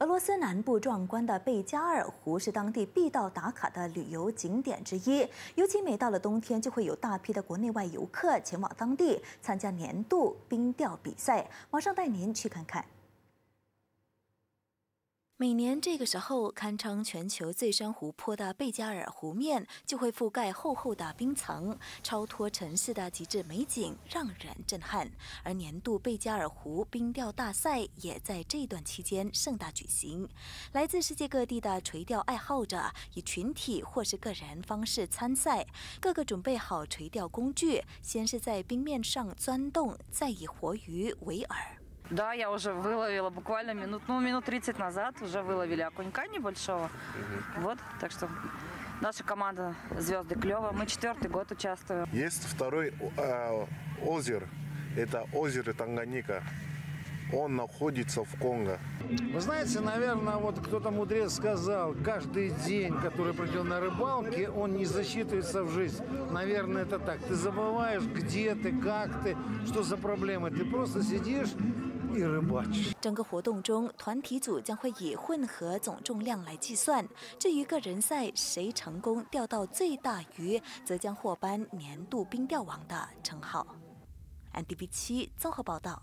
俄罗斯南部壮观的贝加尔湖是当地必到打卡的旅游景点之一，尤其每到了冬天，就会有大批的国内外游客前往当地参加年度冰钓比赛。马上带您去看看。每年这个时候，堪称全球最深湖泊的贝加尔湖面就会覆盖厚厚的冰层，超脱尘世的极致美景让人震撼。而年度贝加尔湖冰钓大赛也在这段期间盛大举行，来自世界各地的垂钓爱好者以群体或是个人方式参赛，各个准备好垂钓工具，先是在冰面上钻洞，再以活鱼为饵。Да, я уже выловила буквально минут, ну, минут 30 назад уже выловили окунька небольшого. Вот, так что наша команда «Звезды клево». Мы четвертый год участвуем. Есть второй э, озеро. Это озеро Танганика. Он находится в Конго. Вы знаете, наверное, вот кто-то мудрец сказал, каждый день, который проведен на рыбалке, он не засчитывается в жизнь. Наверное, это так. Ты забываешь, где ты, как ты, что за проблемы. Ты просто сидишь 整个活动中，团体组将会以混合总重量来计算。至于个人赛，谁成功钓到最大鱼，则将获颁年度冰钓王的称号。NDB 七综合报道。